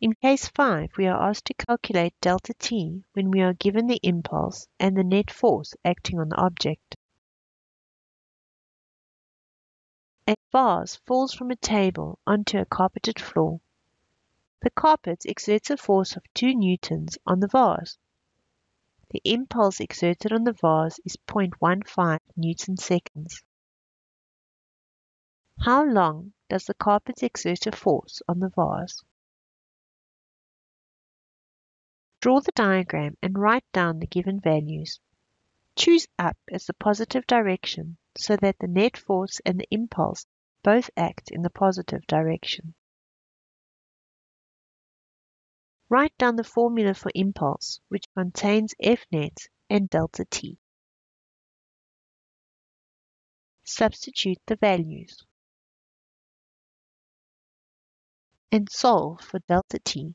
In case 5, we are asked to calculate delta T when we are given the impulse and the net force acting on the object. A vase falls from a table onto a carpeted floor. The carpet exerts a force of 2 newtons on the vase. The impulse exerted on the vase is 0.15 newton seconds. How long does the carpet exert a force on the vase? Draw the diagram and write down the given values. Choose up as the positive direction so that the net force and the impulse both act in the positive direction. Write down the formula for impulse, which contains F net and delta T. Substitute the values. And solve for delta T.